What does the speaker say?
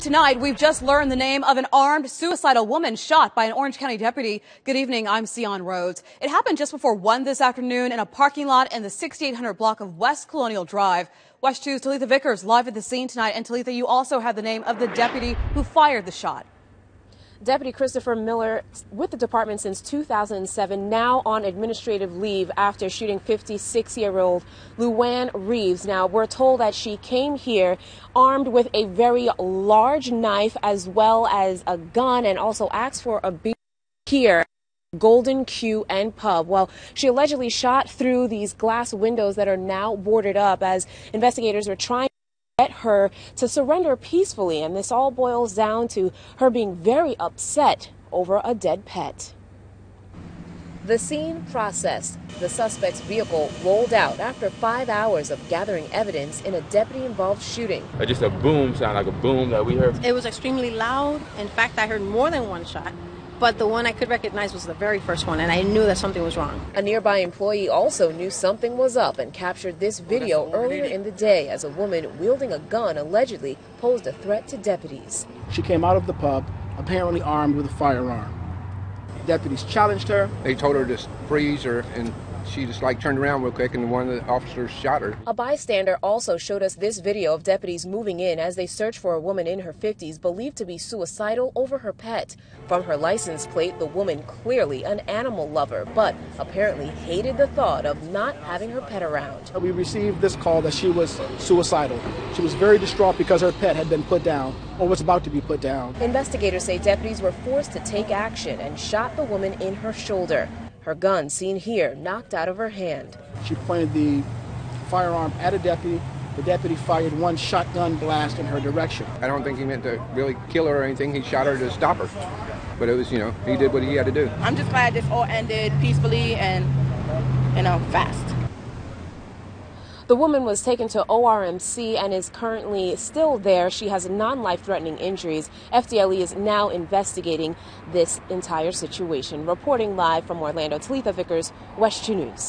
Tonight, we've just learned the name of an armed suicidal woman shot by an Orange County deputy. Good evening, I'm Sion Rhodes. It happened just before 1 this afternoon in a parking lot in the 6800 block of West Colonial Drive. WESH 2's Talitha Vickers live at the scene tonight. And Talitha, you also have the name of the deputy who fired the shot. Deputy Christopher Miller with the department since 2007, now on administrative leave after shooting 56 year old Luann Reeves. Now, we're told that she came here armed with a very large knife as well as a gun and also asked for a beer here. Golden Q and Pub. Well, she allegedly shot through these glass windows that are now boarded up as investigators are trying get her to surrender peacefully. And this all boils down to her being very upset over a dead pet. The scene processed. The suspect's vehicle rolled out after five hours of gathering evidence in a deputy involved shooting. Uh, just a boom sound, like a boom that we heard. It was extremely loud. In fact, I heard more than one shot but the one I could recognize was the very first one, and I knew that something was wrong. A nearby employee also knew something was up and captured this video earlier in the day as a woman wielding a gun allegedly posed a threat to deputies. She came out of the pub, apparently armed with a firearm. Deputies challenged her. They told her to freeze her and she just like turned around real quick and one of the officers shot her. A bystander also showed us this video of deputies moving in as they search for a woman in her 50s believed to be suicidal over her pet. From her license plate, the woman clearly an animal lover, but apparently hated the thought of not having her pet around. We received this call that she was suicidal. She was very distraught because her pet had been put down or was about to be put down. Investigators say deputies were forced to take action and shot the woman in her shoulder. Her gun, seen here, knocked out of her hand. She pointed the firearm at a deputy. The deputy fired one shotgun blast in her direction. I don't think he meant to really kill her or anything. He shot her to stop her. But it was, you know, he did what he had to do. I'm just glad this all ended peacefully and, you know, fast. The woman was taken to ORMC and is currently still there. She has non life threatening injuries. FDLE is now investigating this entire situation. Reporting live from Orlando, Talitha Vickers, WESH 2 News.